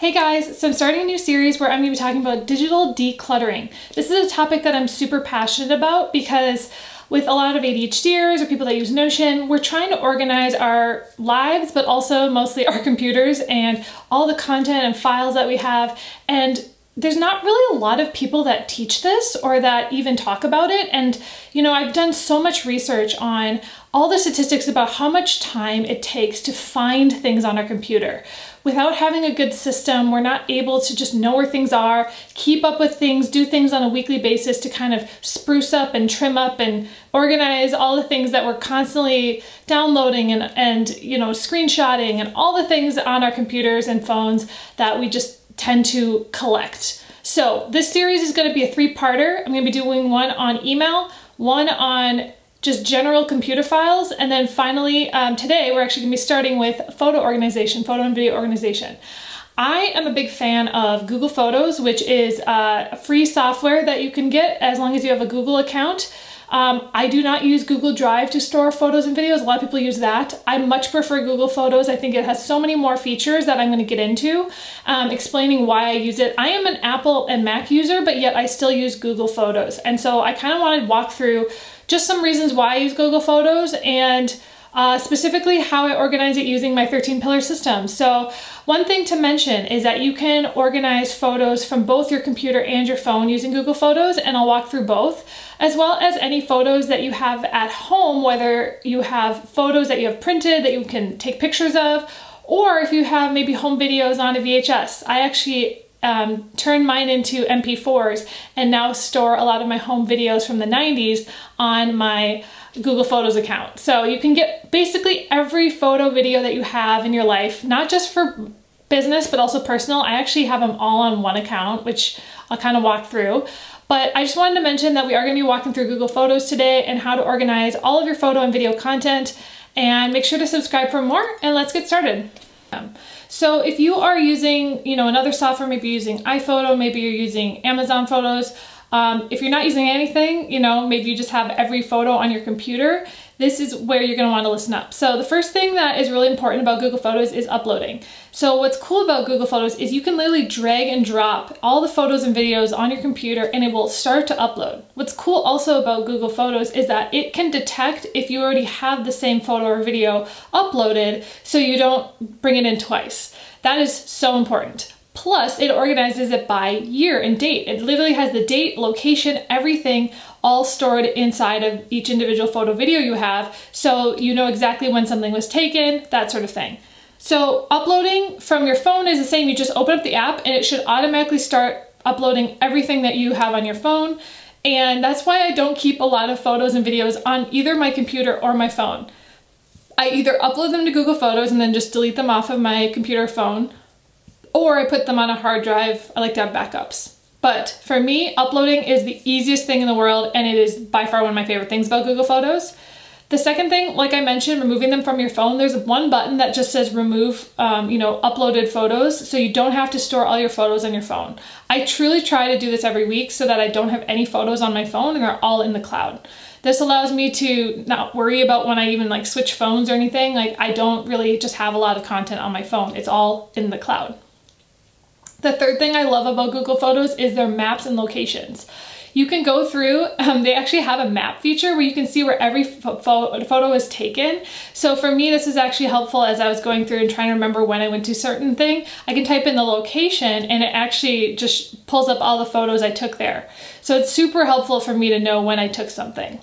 Hey guys, so I'm starting a new series where I'm going to be talking about digital decluttering. This is a topic that I'm super passionate about because with a lot of ADHDers or people that use Notion, we're trying to organize our lives, but also mostly our computers and all the content and files that we have. And there's not really a lot of people that teach this or that even talk about it. And, you know, I've done so much research on all the statistics about how much time it takes to find things on our computer. Without having a good system, we're not able to just know where things are, keep up with things, do things on a weekly basis to kind of spruce up and trim up and organize all the things that we're constantly downloading and, and you know, screenshotting and all the things on our computers and phones that we just tend to collect. So this series is gonna be a three-parter. I'm gonna be doing one on email, one on just general computer files, and then finally um, today we're actually gonna be starting with photo organization, photo and video organization. I am a big fan of Google Photos, which is uh, a free software that you can get as long as you have a Google account. Um, I do not use Google Drive to store photos and videos. A lot of people use that. I much prefer Google Photos. I think it has so many more features that I'm going to get into, um, explaining why I use it. I am an Apple and Mac user, but yet I still use Google Photos. And so I kind of wanted to walk through just some reasons why I use Google Photos and uh, specifically how I organize it using my 13 pillar system. So one thing to mention is that you can organize photos from both your computer and your phone using Google Photos, and I'll walk through both, as well as any photos that you have at home, whether you have photos that you have printed that you can take pictures of, or if you have maybe home videos on a VHS. I actually um, turned mine into MP4s and now store a lot of my home videos from the 90s on my Google Photos account. So you can get basically every photo video that you have in your life, not just for business, but also personal. I actually have them all on one account, which I'll kind of walk through. But I just wanted to mention that we are going to be walking through Google Photos today and how to organize all of your photo and video content. And make sure to subscribe for more and let's get started. So if you are using, you know, another software, maybe using iPhoto, maybe you're using Amazon Photos, um, if you're not using anything, you know, maybe you just have every photo on your computer, this is where you're gonna wanna listen up. So the first thing that is really important about Google Photos is uploading. So what's cool about Google Photos is you can literally drag and drop all the photos and videos on your computer and it will start to upload. What's cool also about Google Photos is that it can detect if you already have the same photo or video uploaded so you don't bring it in twice. That is so important. Plus, it organizes it by year and date. It literally has the date, location, everything all stored inside of each individual photo video you have, so you know exactly when something was taken, that sort of thing. So uploading from your phone is the same. You just open up the app and it should automatically start uploading everything that you have on your phone. And that's why I don't keep a lot of photos and videos on either my computer or my phone. I either upload them to Google Photos and then just delete them off of my computer phone, or I put them on a hard drive. I like to have backups. But for me, uploading is the easiest thing in the world and it is by far one of my favorite things about Google Photos. The second thing, like I mentioned, removing them from your phone, there's one button that just says remove, um, you know, uploaded photos, so you don't have to store all your photos on your phone. I truly try to do this every week so that I don't have any photos on my phone and they're all in the cloud. This allows me to not worry about when I even like switch phones or anything. Like I don't really just have a lot of content on my phone. It's all in the cloud. The third thing I love about Google Photos is their maps and locations. You can go through, um, they actually have a map feature where you can see where every photo is taken. So for me, this is actually helpful as I was going through and trying to remember when I went to certain thing. I can type in the location and it actually just pulls up all the photos I took there. So it's super helpful for me to know when I took something.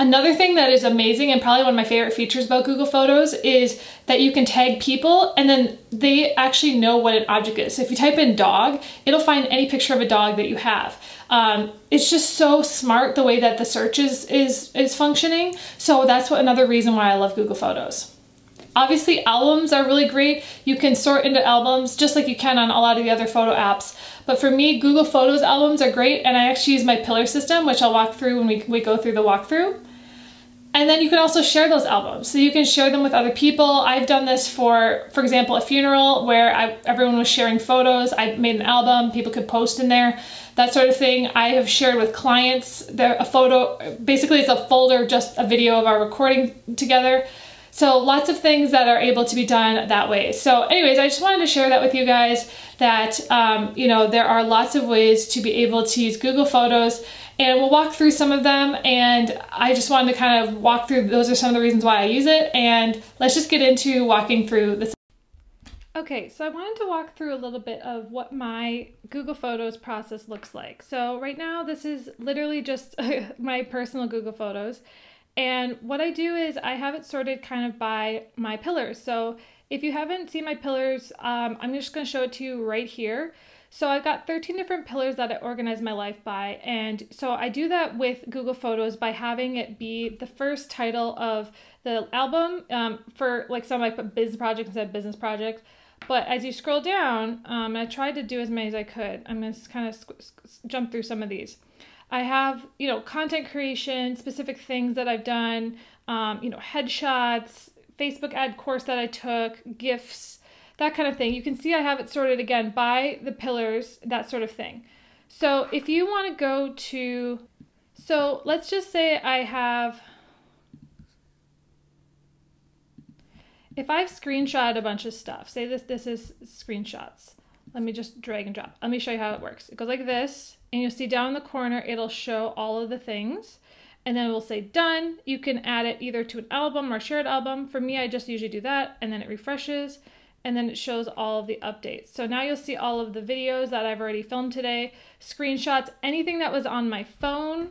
Another thing that is amazing and probably one of my favorite features about Google Photos is that you can tag people and then they actually know what an object is. So if you type in dog, it'll find any picture of a dog that you have. Um, it's just so smart the way that the search is, is, is functioning. So that's what another reason why I love Google Photos. Obviously albums are really great. You can sort into albums just like you can on a lot of the other photo apps. But for me, Google Photos albums are great and I actually use my pillar system, which I'll walk through when we, we go through the walkthrough. And then you can also share those albums. So you can share them with other people. I've done this for, for example, a funeral where I, everyone was sharing photos. I made an album, people could post in there, that sort of thing. I have shared with clients a photo, basically it's a folder, just a video of our recording together. So lots of things that are able to be done that way. So anyways, I just wanted to share that with you guys that, um, you know, there are lots of ways to be able to use Google Photos and we'll walk through some of them and I just wanted to kind of walk through, those are some of the reasons why I use it and let's just get into walking through this. Okay, so I wanted to walk through a little bit of what my Google Photos process looks like. So right now this is literally just my personal Google Photos and what I do is I have it sorted kind of by my pillars. So if you haven't seen my pillars, um, I'm just going to show it to you right here. So I've got 13 different pillars that I organize my life by. And so I do that with Google Photos by having it be the first title of the album um, for like some I put business project instead of business project. But as you scroll down, um, I tried to do as many as I could. I'm going to kind of jump through some of these. I have, you know, content creation, specific things that I've done, um, you know, headshots, Facebook ad course that I took, gifts, that kind of thing. You can see I have it sorted again by the pillars, that sort of thing. So if you want to go to, so let's just say I have, if I've screenshot a bunch of stuff, say this, this is screenshots. Let me just drag and drop. Let me show you how it works. It goes like this, and you'll see down in the corner, it'll show all of the things. And then it will say done. You can add it either to an album or shared album. For me, I just usually do that, and then it refreshes, and then it shows all of the updates. So now you'll see all of the videos that I've already filmed today, screenshots, anything that was on my phone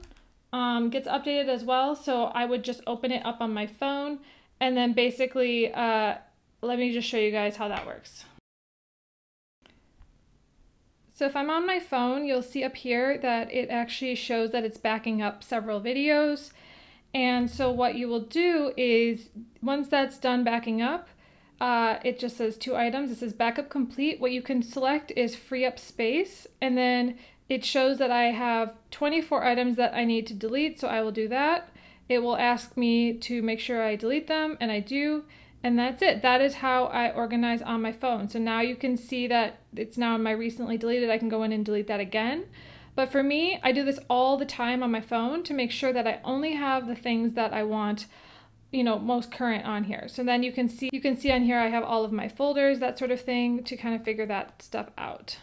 um, gets updated as well. So I would just open it up on my phone, and then basically, uh, let me just show you guys how that works. So if I'm on my phone, you'll see up here that it actually shows that it's backing up several videos. And so what you will do is once that's done backing up, uh, it just says two items. It says backup complete. What you can select is free up space and then it shows that I have 24 items that I need to delete. So I will do that. It will ask me to make sure I delete them and I do. And that's it. That is how I organize on my phone. So now you can see that it's now in my recently deleted. I can go in and delete that again. But for me, I do this all the time on my phone to make sure that I only have the things that I want, you know, most current on here. So then you can see you can see on here I have all of my folders, that sort of thing to kind of figure that stuff out.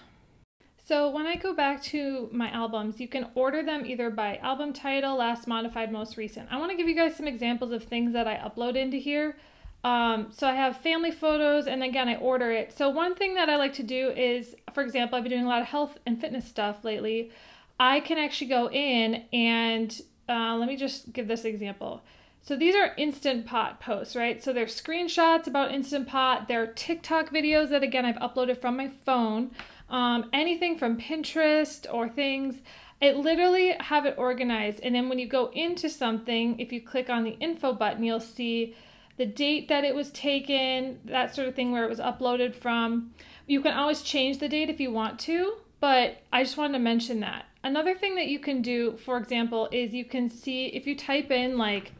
So when I go back to my albums, you can order them either by album title, last modified, most recent. I want to give you guys some examples of things that I upload into here. Um, so I have family photos and again, I order it. So one thing that I like to do is, for example, I've been doing a lot of health and fitness stuff lately. I can actually go in and uh, let me just give this example. So these are Instant Pot posts, right? So they're screenshots about Instant Pot. They're TikTok videos that again, I've uploaded from my phone. Um, anything from Pinterest or things. It literally have it organized. And then when you go into something, if you click on the info button, you'll see the date that it was taken, that sort of thing, where it was uploaded from. You can always change the date if you want to, but I just wanted to mention that. Another thing that you can do, for example, is you can see if you type in like,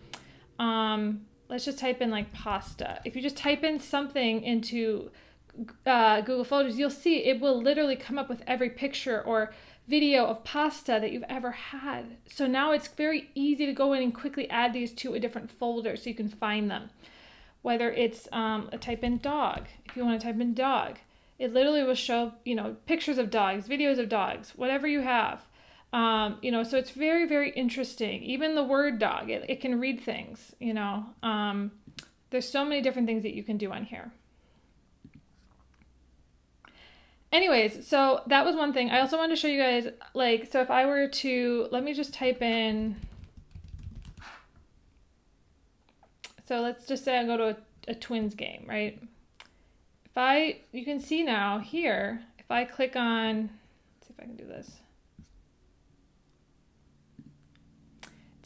um, let's just type in like pasta. If you just type in something into uh, Google Photos, you'll see it will literally come up with every picture or video of pasta that you've ever had. So now it's very easy to go in and quickly add these to a different folder so you can find them. Whether it's um, a type in dog, if you want to type in dog, it literally will show, you know, pictures of dogs, videos of dogs, whatever you have. Um, you know, so it's very, very interesting. Even the word dog, it, it can read things, you know. Um, there's so many different things that you can do on here. anyways, so that was one thing. I also wanted to show you guys, like, so if I were to, let me just type in, so let's just say I go to a, a Twins game, right? If I, you can see now here, if I click on, let's see if I can do this.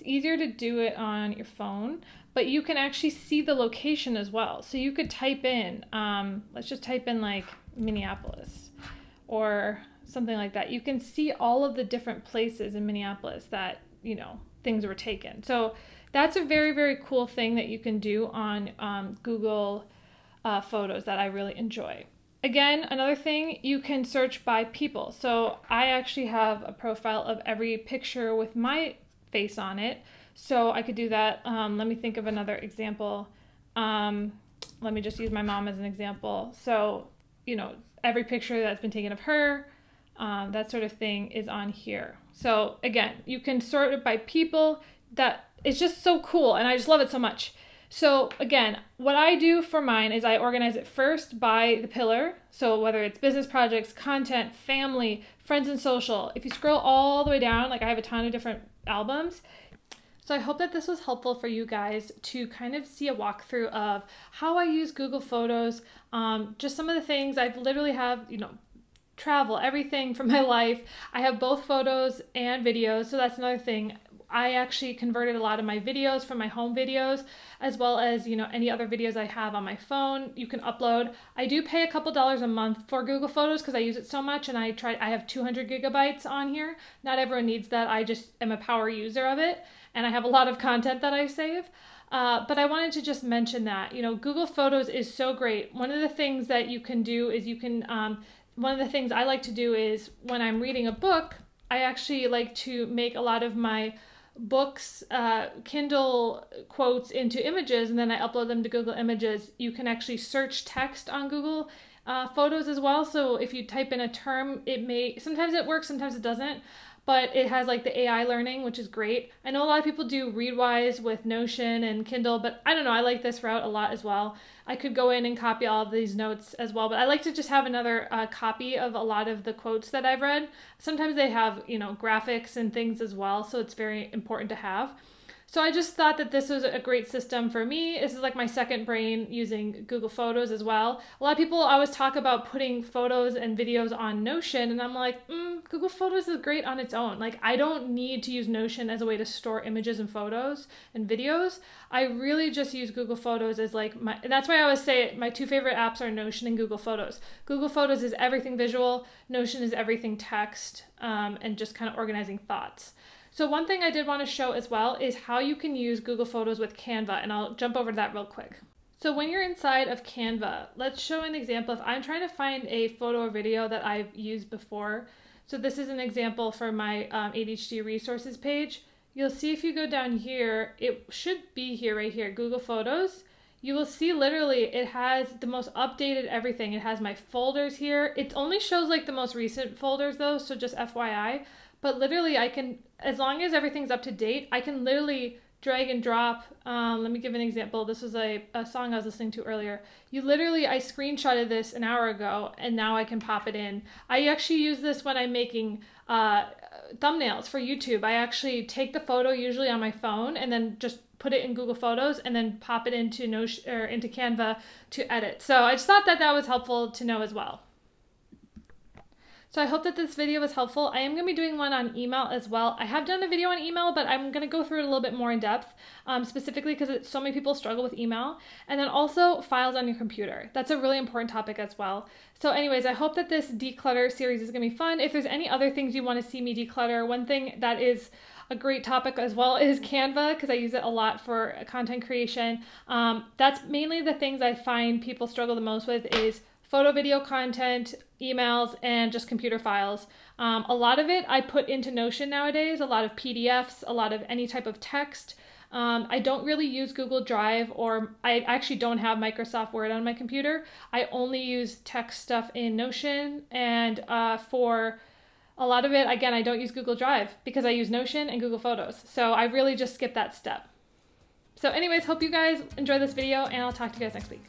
It's easier to do it on your phone, but you can actually see the location as well. So you could type in, um, let's just type in like Minneapolis or something like that, you can see all of the different places in Minneapolis that, you know, things were taken. So that's a very, very cool thing that you can do on um, Google uh, Photos that I really enjoy. Again, another thing, you can search by people. So I actually have a profile of every picture with my face on it. So I could do that. Um, let me think of another example. um, let me just use my mom as an example. So, you know, every picture that's been taken of her, um, that sort of thing is on here. So again, you can sort it by people. That it's just so cool, and I just love it so much. So again, what I do for mine is I organize it first by the pillar. So whether it's business projects, content, family, friends and social. If you scroll all the way down, like I have a ton of different albums. So I hope that this was helpful for you guys to kind of see a walkthrough of how I use Google Photos. Um, just some of the things I've literally have, you know, travel, everything from my life. I have both photos and videos. So that's another thing. I actually converted a lot of my videos from my home videos as well as you know any other videos I have on my phone you can upload. I do pay a couple dollars a month for Google Photos because I use it so much and I try I have 200 gigabytes on here. Not everyone needs that. I just am a power user of it and I have a lot of content that I save. Uh, but I wanted to just mention that you know Google Photos is so great. One of the things that you can do is you can um, one of the things I like to do is when I'm reading a book I actually like to make a lot of my books, uh, Kindle quotes into images, and then I upload them to Google Images. You can actually search text on Google uh, Photos as well. So if you type in a term, it may sometimes it works, sometimes it doesn't but it has like the AI learning, which is great. I know a lot of people do Readwise with Notion and Kindle, but I don't know, I like this route a lot as well. I could go in and copy all of these notes as well, but I like to just have another uh, copy of a lot of the quotes that I've read. Sometimes they have, you know, graphics and things as well, so it's very important to have. So I just thought that this was a great system for me. This is like my second brain using Google Photos as well. A lot of people always talk about putting photos and videos on Notion, and I'm like, mm, Google Photos is great on its own. Like, I don't need to use Notion as a way to store images and photos and videos. I really just use Google Photos as like my, that's why I always say it, my two favorite apps are Notion and Google Photos. Google Photos is everything visual, Notion is everything text, um, and just kind of organizing thoughts. So one thing I did want to show as well is how you can use Google Photos with Canva, and I'll jump over to that real quick. So when you're inside of Canva, let's show an example. If I'm trying to find a photo or video that I've used before, so this is an example for my um, ADHD resources page. You'll see if you go down here, it should be here right here, Google Photos. You will see literally it has the most updated everything. It has my folders here. It only shows like the most recent folders though, so just FYI. But literally, I can, as long as everything's up to date, I can literally drag and drop. Um, let me give an example. This was a, a song I was listening to earlier. You literally, I screenshotted this an hour ago and now I can pop it in. I actually use this when I'm making uh, thumbnails for YouTube. I actually take the photo usually on my phone and then just put it in Google Photos and then pop it into Notion or into Canva to edit. So I just thought that that was helpful to know as well. So I hope that this video was helpful. I am going to be doing one on email as well. I have done a video on email, but I'm going to go through it a little bit more in depth, um, specifically because so many people struggle with email. And then also files on your computer. That's a really important topic as well. So anyways, I hope that this declutter series is going to be fun. If there's any other things you want to see me declutter, one thing that is a great topic as well is Canva because I use it a lot for content creation. Um, that's mainly the things I find people struggle the most with is photo video content, emails, and just computer files. Um, a lot of it I put into Notion nowadays, a lot of PDFs, a lot of any type of text. Um, I don't really use Google Drive or I actually don't have Microsoft Word on my computer. I only use text stuff in Notion and uh, for a lot of it, again, I don't use Google Drive because I use Notion and Google Photos. So I really just skip that step. So anyways, hope you guys enjoy this video and I'll talk to you guys next week.